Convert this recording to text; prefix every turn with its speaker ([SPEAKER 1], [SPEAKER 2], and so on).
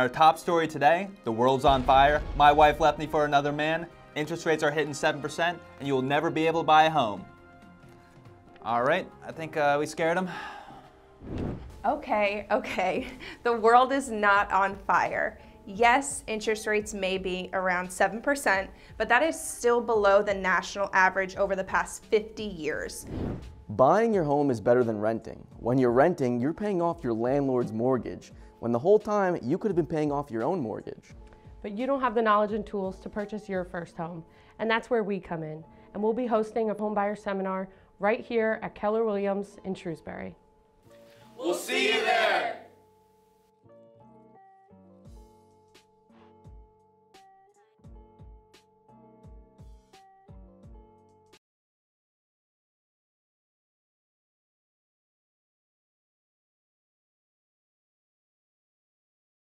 [SPEAKER 1] Our top story today, the world's on fire, my wife left me for another man, interest rates are hitting 7%, and you will never be able to buy a home. All right, I think uh, we scared him.
[SPEAKER 2] Okay, okay. The world is not on fire. Yes, interest rates may be around 7%, but that is still below the national average over the past 50 years.
[SPEAKER 3] Buying your home is better than renting. When you're renting, you're paying off your landlord's mortgage, when the whole time you could have been paying off your own mortgage.
[SPEAKER 4] But you don't have the knowledge and tools to purchase your first home, and that's where we come in. And we'll be hosting a homebuyer seminar right here at Keller Williams in Shrewsbury.